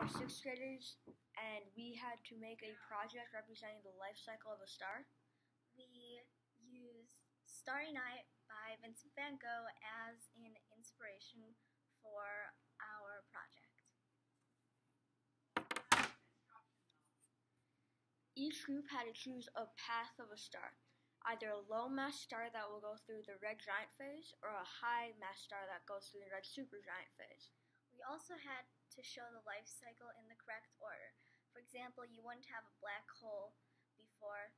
were sixth graders, and we had to make a project representing the life cycle of a star. We used Starry Night by Vincent van Gogh as an inspiration for our project. Each group had to choose a path of a star, either a low mass star that will go through the red giant phase or a high mass star that goes through the red supergiant phase. We also had to show the life cycle in the correct order. For example, you wouldn't have a black hole before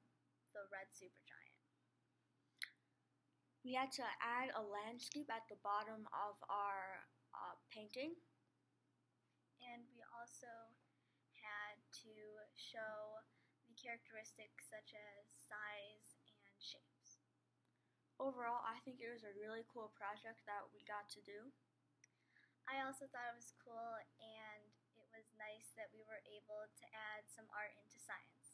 the red supergiant. We had to add a landscape at the bottom of our uh, painting. And we also had to show the characteristics such as size and shapes. Overall, I think it was a really cool project that we got to do. I also thought it was cool and it was nice that we were able to add some art into science.